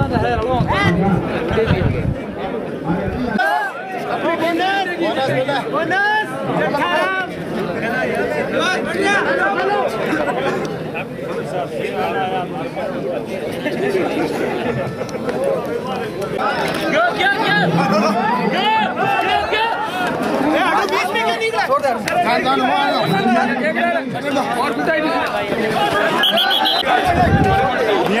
been ahead a long Good, good, good. Good, good, good. छोड़ दे खान खान मार और कुछ ఏ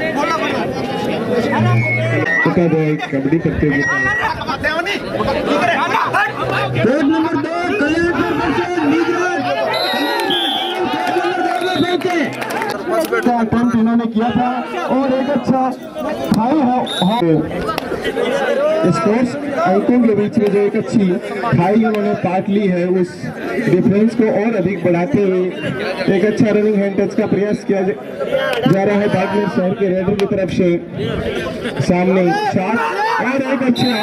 कबड्डी प्रतियोगिता बोर्ड नंबर दो अटेम्प्ट इन्होंने किया था और एक अच्छा हाई स्पोर्ट्स अंकों के बीच में जो एक अच्छी खाई उन्होंने पार्ट ली है, उस डिफरेंस को और अधिक बढ़ाते हुए एक अच्छा रनिंग हैंड टच का प्रयास किया जा रहा है बागमेर शहर के रेडर की तरफ़ से। सामने शॉट और एक अच्छा